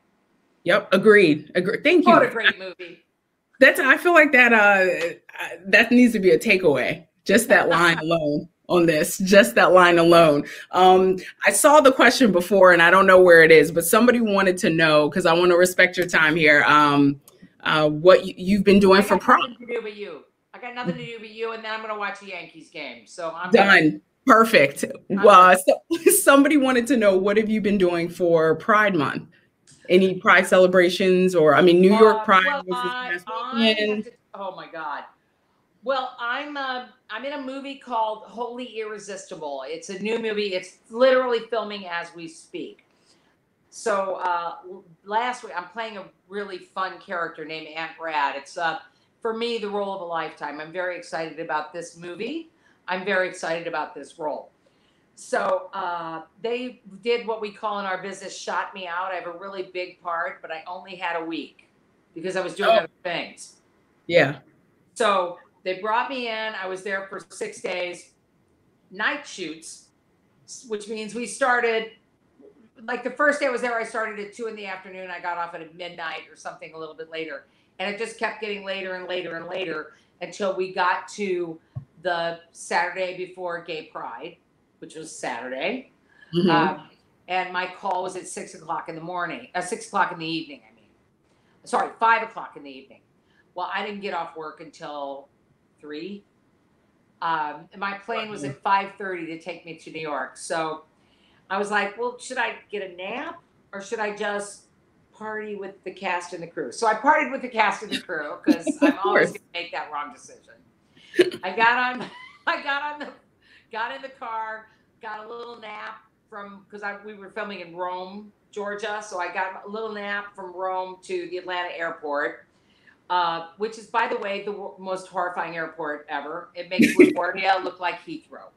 Yep, agreed. Agreed. Thank you. What a great movie. That's. I feel like that. Uh, that needs to be a takeaway just that line alone on this, just that line alone. Um, I saw the question before and I don't know where it is, but somebody wanted to know because I want to respect your time here. Um, uh, what you, have been doing for prom? To do with you. I got nothing to do with you, and then I'm going to watch the Yankees game. So I'm done. Perfect. Well, so, somebody wanted to know what have you been doing for Pride Month? Any Pride celebrations, or I mean, New York uh, Pride well, was this I, I to, oh my God! Well, I'm uh, I'm in a movie called Holy Irresistible. It's a new movie. It's literally filming as we speak. So uh, last week, I'm playing a really fun character named Aunt Brad. It's uh, for me the role of a lifetime. I'm very excited about this movie. I'm very excited about this role. So uh, they did what we call in our business shot me out. I have a really big part, but I only had a week because I was doing oh. other things. Yeah. So they brought me in. I was there for six days, night shoots, which means we started like the first day I was there, I started at two in the afternoon. I got off at midnight or something a little bit later. And it just kept getting later and later and later until we got to the Saturday before Gay Pride, which was Saturday. Mm-hmm. Um, and my call was at six o'clock in the morning, uh, six o'clock in the evening, I mean. Sorry, five o'clock in the evening. Well, I didn't get off work until three. Um, and my plane was at 5:30 to take me to New York. So I was like, well, should I get a nap or should I just party with the cast and the crew? So I partied with the cast and the crew because I'm always going to make that wrong decision. I got on, I got on the, got in the car, got a little nap from because I, we were filming in Rome, Georgia. So I got a little nap from Rome to the Atlanta airport uh, which is, by the way, the most horrifying airport ever. It makes LaGuardia look like Heathrow.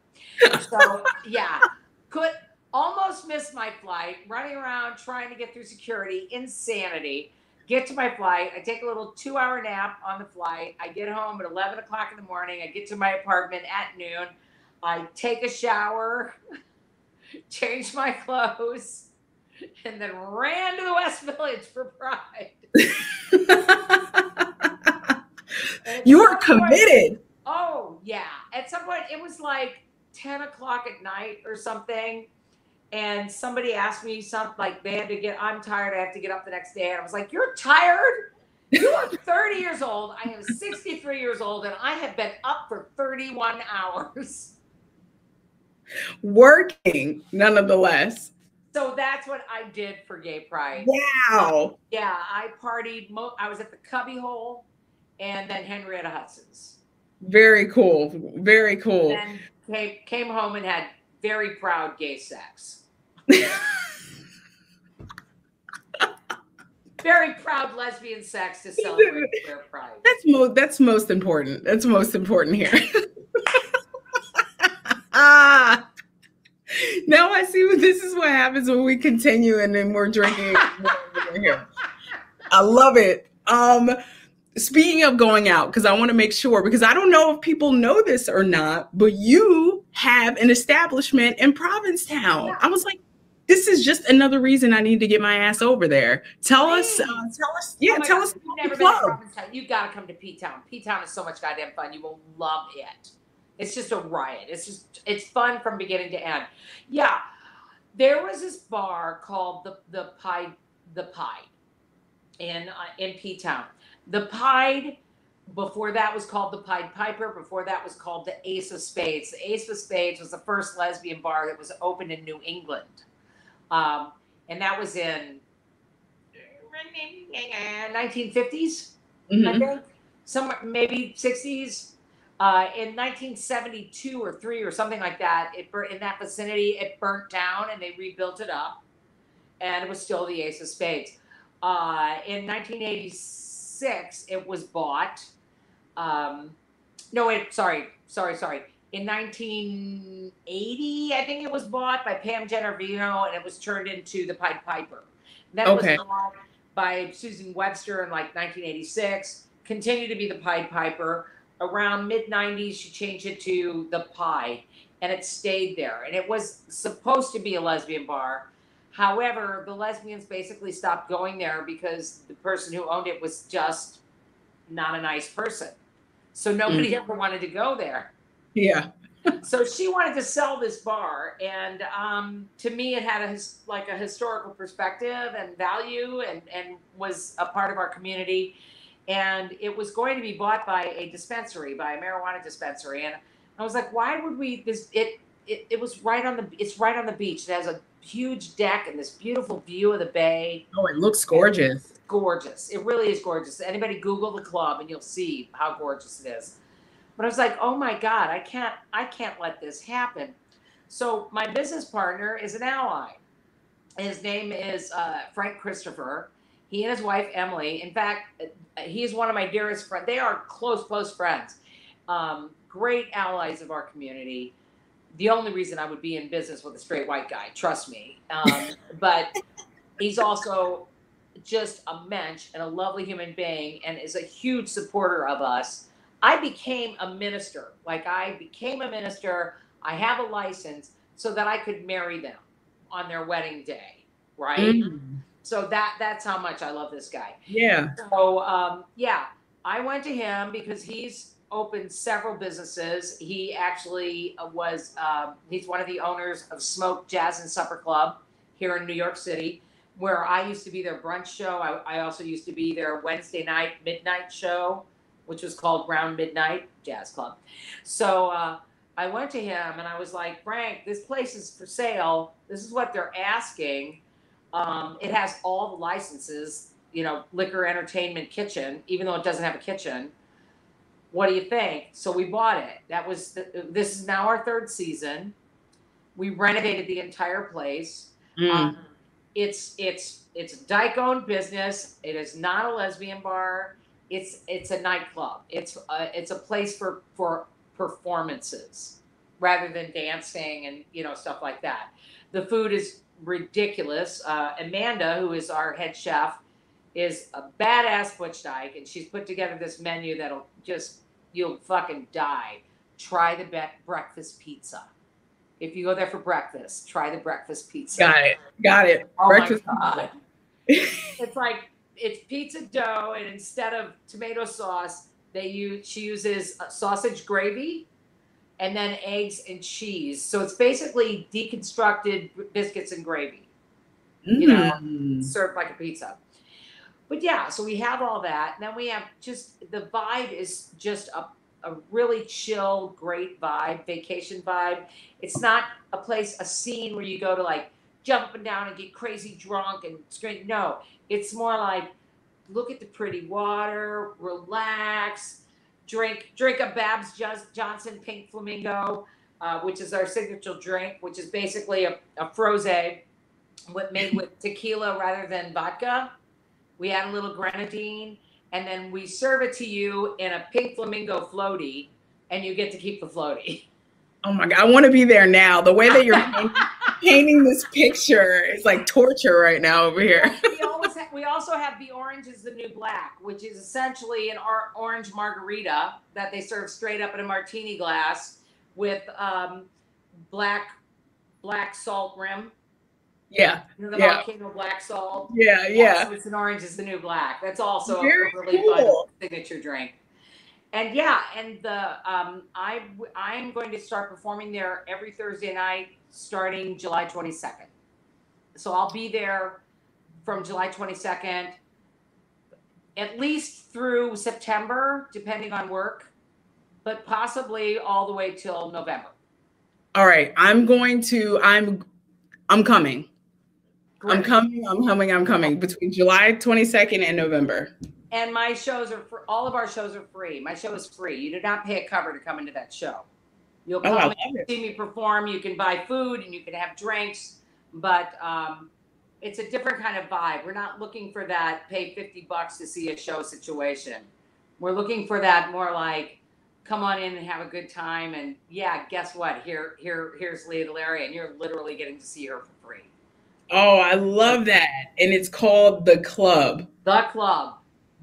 So, yeah, could almost miss my flight, running around trying to get through security, insanity. Get to my flight. I take a little two hour nap on the flight. I get home at 11 o'clock in the morning. I get to my apartment at noon. I take a shower, change my clothes, and then ran to the West Village for Pride. you are committed. Point, oh yeah. At some point, it was like ten o'clock at night or something, and somebody asked me something like they had to get. I'm tired. I have to get up the next day. And I was like, "You're tired." You are 30 years old. I am 63 years old, and I have been up for 31 hours. Working, nonetheless. So that's what I did for Gay Pride. Wow. Yeah, I partied. Mo- I was at the Cubby Hole, and then Henrietta Hudson's. Very cool. Very cool. And came came home and had very proud gay sex. very proud lesbian sex to celebrate queer pride. That's most that's most important. That's most important here. ah. Now I see what this is what happens when we continue and then we're drinking here. I love it. Um speaking of going out because I want to make sure because I don't know if people know this or not, but you have an establishment in Provincetown. Yeah. I was like this is just another reason I need to get my ass over there. Tell hey. us, uh, tell us, yeah, oh tell God, us. You've never been to Provincetown. You got to come to P Town. P Town is so much goddamn fun. You will love it. It's just a riot. It's just it's fun from beginning to end. Yeah, there was this bar called the the Pied the Pied in uh, in P Town. The Pied before that was called the Pied Piper. Before that was called the Ace of Spades. The Ace of Spades was the first lesbian bar that was opened in New England. Um, and that was in 1950s, mm-hmm. I think, somewhere maybe 60s. Uh, in 1972 or three or something like that, it bur- in that vicinity, it burnt down and they rebuilt it up, and it was still the Ace of Spades. Uh, in 1986, it was bought. Um, no, wait, sorry, sorry, sorry in 1980, I think it was bought by Pam Genervino and it was turned into the Pied Piper. Then okay. was bought by Susan Webster in like 1986, continued to be the Pied Piper. Around mid 90s, she changed it to the Pie and it stayed there. And it was supposed to be a lesbian bar. However, the lesbians basically stopped going there because the person who owned it was just not a nice person. So nobody mm. ever wanted to go there. Yeah. so she wanted to sell this bar, and um, to me, it had a like a historical perspective and value, and and was a part of our community. And it was going to be bought by a dispensary, by a marijuana dispensary, and I was like, why would we? This it it, it was right on the it's right on the beach. It has a huge deck and this beautiful view of the bay. Oh, it looks gorgeous. gorgeous. It really is gorgeous. Anybody Google the club and you'll see how gorgeous it is. But I was like, oh my God, I can't, I can't let this happen. So my business partner is an ally. His name is uh, Frank Christopher. He and his wife Emily. In fact, he is one of my dearest friends. They are close, close friends. Um, great allies of our community. The only reason I would be in business with a straight white guy, trust me. Um, but he's also just a mensch and a lovely human being, and is a huge supporter of us I became a minister. Like I became a minister. I have a license so that I could marry them on their wedding day, right? Mm. So that that's how much I love this guy. Yeah. So um, yeah, I went to him because he's opened several businesses. He actually was uh, he's one of the owners of Smoke Jazz and Supper Club here in New York City, where I used to be their brunch show. I, I also used to be their Wednesday night midnight show which was called Round Midnight Jazz Club. So uh, I went to him and I was like, Frank, this place is for sale. This is what they're asking. Um, it has all the licenses, you know, liquor, entertainment, kitchen, even though it doesn't have a kitchen. What do you think? So we bought it. That was the, this is now our third season. We renovated the entire place. Mm. Um, it's it's it's a dyke owned business. It is not a lesbian bar it's it's a nightclub. It's a, it's a place for for performances rather than dancing and you know stuff like that. The food is ridiculous. Uh, Amanda, who is our head chef, is a badass butch dyke, and she's put together this menu that'll just you'll fucking die. Try the be- breakfast pizza. If you go there for breakfast, try the breakfast pizza. Got it. Got it. Oh breakfast my god. it's like it's pizza dough, and instead of tomato sauce, they use she uses sausage gravy, and then eggs and cheese. So it's basically deconstructed biscuits and gravy. Mm. You know, mm. served like a pizza. But yeah, so we have all that. And then we have just the vibe is just a a really chill, great vibe, vacation vibe. It's not a place, a scene where you go to like jump and down and get crazy drunk and scream. No, it's more like look at the pretty water, relax, drink drink a Babs Johnson Pink Flamingo, uh, which is our signature drink, which is basically a, a froze what made with tequila rather than vodka. We add a little grenadine, and then we serve it to you in a pink flamingo floaty, and you get to keep the floaty. Oh my god, I want to be there now. The way that you're painting, painting this picture is like torture right now over here. we, always ha- we also have the orange is the new black, which is essentially an orange margarita that they serve straight up in a martini glass with um, black black salt rim yeah. You know, the yeah. volcano black salt. Yeah, yeah. So it's an orange is the new black. That's also Very a really cool. fun signature drink. And yeah, and the um, I I'm going to start performing there every Thursday night starting July 22nd. So I'll be there from July 22nd at least through September, depending on work, but possibly all the way till November. All right, I'm going to I'm I'm coming. Great. I'm coming, I'm coming, I'm coming between July 22nd and November. And my shows are for all of our shows are free. My show is free. You do not pay a cover to come into that show. You'll oh, come oh, and see me perform. You can buy food and you can have drinks, but um, it's a different kind of vibe. We're not looking for that pay 50 bucks to see a show situation. We're looking for that more like come on in and have a good time. And yeah, guess what? Here, here, here's Lea DeLaria, and you're literally getting to see her for free. Oh, I love that. And it's called The Club. The Club.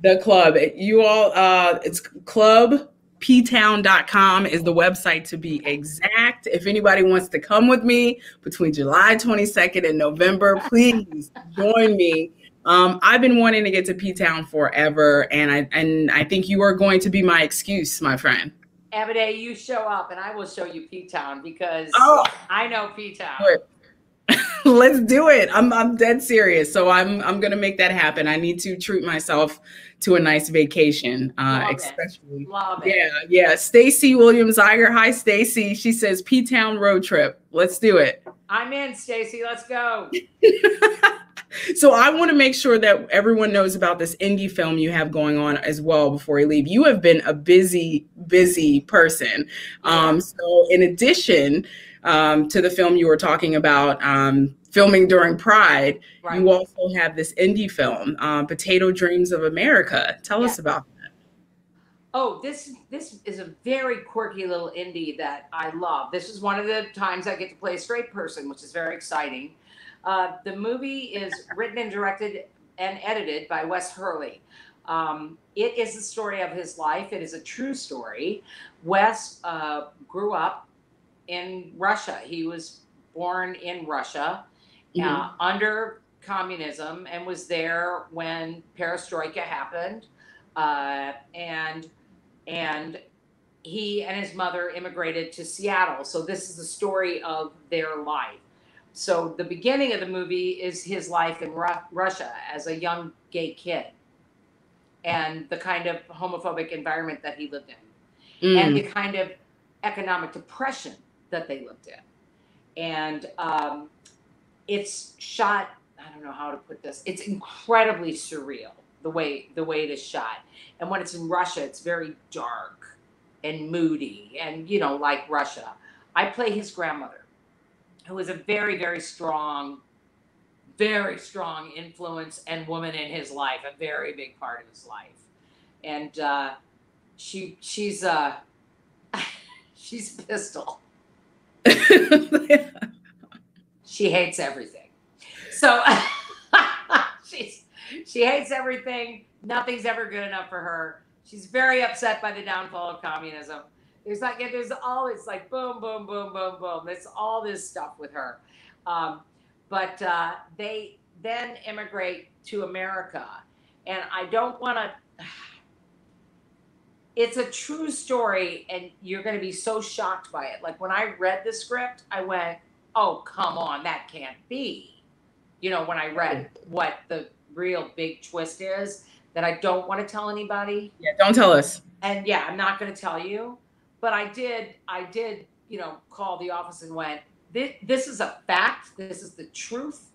The Club. You all, uh, it's club ptown.com is the website to be exact. If anybody wants to come with me between July 22nd and November, please join me. Um, I've been wanting to get to P Town forever, and I and I think you are going to be my excuse, my friend. Every day you show up, and I will show you P Town because oh. I know P Town. Let's do it. I'm I'm dead serious. So I'm I'm gonna make that happen. I need to treat myself to a nice vacation. Uh Love especially it. Love it. Yeah, yeah. Stacy Williams Iger. Hi Stacy. She says P Town road trip. Let's do it. I'm in, Stacy. Let's go. so I want to make sure that everyone knows about this indie film you have going on as well before we leave. You have been a busy, busy person. Um, so in addition um, to the film you were talking about, um, filming during Pride, right. you also have this indie film, um, Potato Dreams of America. Tell yeah. us about that. Oh, this this is a very quirky little indie that I love. This is one of the times I get to play a straight person, which is very exciting. Uh, the movie is written and directed and edited by Wes Hurley. Um, it is the story of his life. It is a true story. Wes uh, grew up in Russia. He was born in Russia uh, mm-hmm. uh, under communism and was there when perestroika happened. Uh, and and he and his mother immigrated to Seattle. So this is the story of their life. So the beginning of the movie is his life in Ru- Russia as a young gay kid and the kind of homophobic environment that he lived in mm. and the kind of economic depression that they lived in. And um, it's shot, I don't know how to put this, it's incredibly surreal the way the way it is shot. And when it's in Russia, it's very dark and moody and you know, like Russia. I play his grandmother, who is a very, very strong, very strong influence and woman in his life, a very big part of his life. And uh, she she's uh she's pistol. she hates everything. So she's she hates everything. Nothing's ever good enough for her. She's very upset by the downfall of communism. There's like there's always like boom, boom, boom, boom, boom. There's all this stuff with her. Um, but uh, they then immigrate to America, and I don't want to it's a true story and you're going to be so shocked by it like when i read the script i went oh come on that can't be you know when i read what the real big twist is that i don't want to tell anybody yeah don't tell us and yeah i'm not going to tell you but i did i did you know call the office and went this, this is a fact. This is the truth.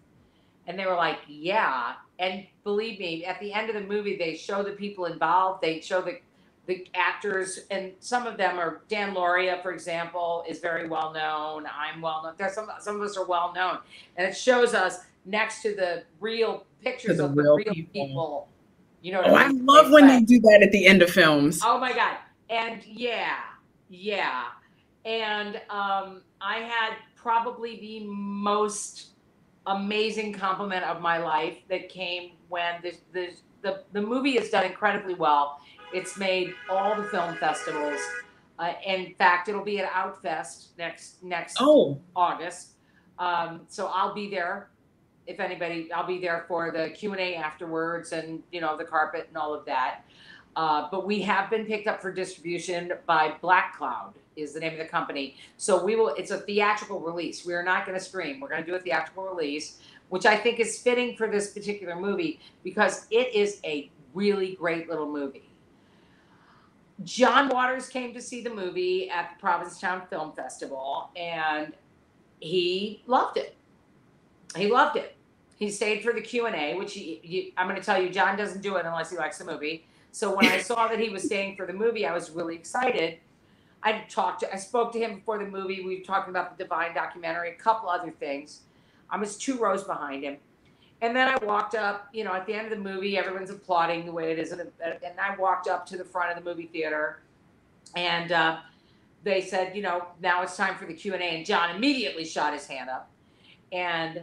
And they were like, yeah. And believe me, at the end of the movie, they show the people involved. They show the the actors, and some of them are Dan Lauria, for example, is very well known. I'm well known. There's some some of us are well known, and it shows us next to the real pictures the of real the real people. people. You know, oh, I, mean? love when they do that at the end of films. Oh my god! And yeah, yeah, and um, I had probably the most amazing compliment of my life that came when the the the, the movie is done incredibly well it's made all the film festivals. Uh, in fact, it'll be at Outfest next next oh. August. Um, so I'll be there. If anybody, I'll be there for the Q and A afterwards, and you know the carpet and all of that. Uh, but we have been picked up for distribution by Black Cloud is the name of the company. So we will. It's a theatrical release. We are not going to stream. We're going to do a theatrical release, which I think is fitting for this particular movie because it is a really great little movie. John Waters came to see the movie at the Provincetown Film Festival and he loved it. He loved it. He stayed for the Q&A, which he, he, I'm going to tell you, John doesn't do it unless he likes the movie. So when I saw that he was staying for the movie, I was really excited. I talked to, I spoke to him before the movie. We were talking about the Divine documentary, a couple other things. I was two rows behind him. And then I walked up, you know, at the end of the movie, everyone's applauding the way it is. And, I walked up to the front of the movie theater and uh, they said, you know, now it's time for the Q&A. And John immediately shot his hand up and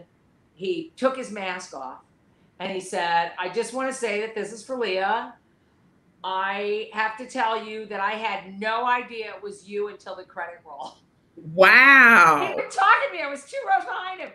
he took his mask off and he said, I just want to say that this is for Lea. I have to tell you that I had no idea it was you until the credit roll. Wow. He was talking to me. I was two rows behind him.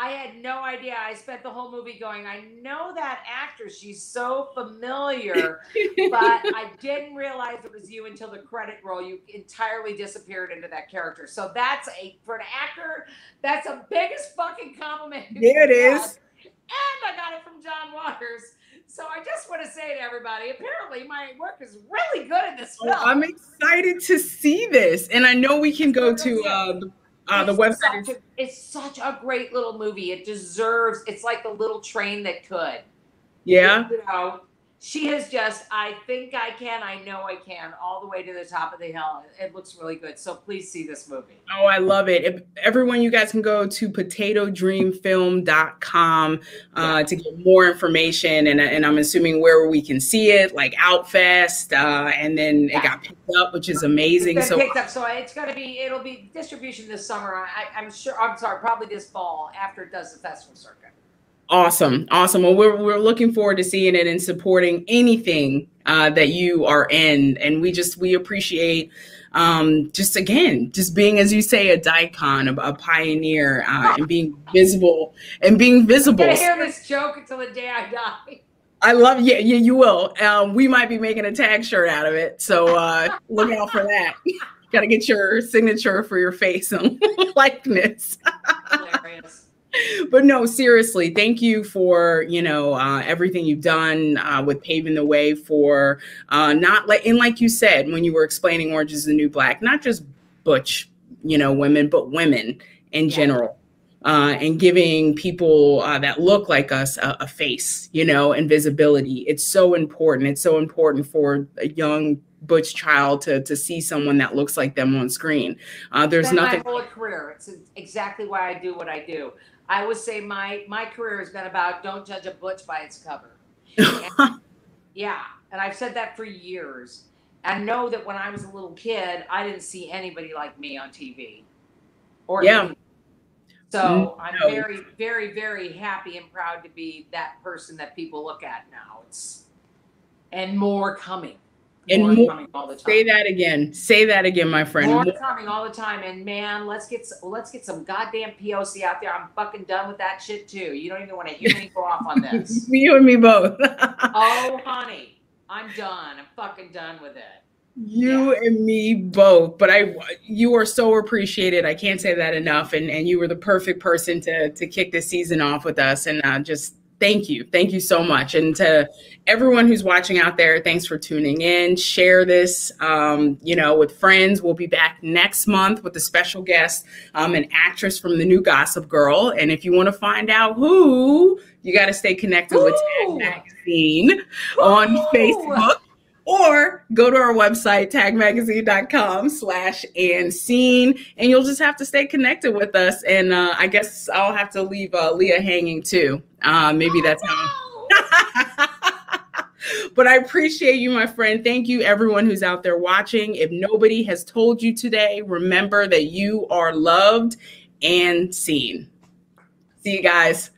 I had no idea. I spent the whole movie going, I know that actress. She's so familiar, but I didn't realize it was you until the credit roll. You entirely disappeared into that character. So that's a, for an actor, that's the biggest fucking compliment. Yeah, it is. And I got it from John Waters. So I just want to say to everybody, apparently my work is really good in this film. Oh, I'm excited to see this. And I know we can go to uh, uh, the website. Such a, it's such a great little movie. It deserves. It's like the little train that could. Yeah. You know, she has just i think i can i know i can all the way to the top of the hill. It looks really good. So please see this movie. Oh i love it. If, everyone you guys can go to potatodreamfilm.com uh, to get more information and, and i'm assuming where we can see it like outfest uh, and then yeah. it got picked up which is amazing. So picked up so it's going to be it'll be distribution this summer. I, i'm sure i'm sorry probably this fall after it does the festival circuit Awesome. Awesome. Well, we're, we're looking forward to seeing it and supporting anything uh, that you are in. And we just, we appreciate um, just again, just being, as you say, a dykon, a, a pioneer, uh, and being visible and being visible. I'm hear this joke until the day I die. I love yeah, yeah, you will. Um, we might be making a Tagg shirt out of it, so uh, look out for that. Got to get your signature for your face and likeness. Hilarious but no, seriously, thank you for you know uh, everything you've done uh, with paving the way for uh, not like and like you said when you were explaining Orange is the New Black, not just butch you know women, but women in yeah. general. Uh, and giving people uh, that look like us a, a, face, you know, and visibility. It's so important. It's so important for a young butch child to to see someone that looks like them on screen. Uh, there's nothing. My whole career. It's exactly why I do what I do. I would say my my career has been about don't judge a butch by its cover. and, yeah, and I've said that for years. I know that when I was a little kid, I didn't see anybody like me on TV. Or yeah. So mm-hmm. no. I'm very, very, very happy and proud to be that person that people look at now. It's and more coming and more, more say that again. Say that again, my friend. More, more coming all the time. And man, let's get let's get some goddamn POC out there. I'm fucking done with that shit too. You don't even want to hear me go off on this. you and me both. oh, honey, I'm done. I'm fucking done with it. You yeah. and me both, but I, you are so appreciated. I can't say that enough. And and you were the perfect person to to kick this season off with us. And uh, just thank you. Thank you so much. And to everyone who's watching out there, thanks for tuning in. Share this, um, you know, with friends. We'll be back next month with a special guest, um, an actress from the new Gossip Girl. And if you want to find out who, you got to stay connected Ooh. with Tagg Magazine Ooh. on Facebook or go to our website tagmagazine.com slash and seen and you'll just have to stay connected with us. And uh, i guess i'll have to leave uh, lea hanging too. Uh, maybe that's how but i appreciate you my friend. Thank you everyone who's out there watching. If nobody has told you today remember that you are loved and seen. See you guys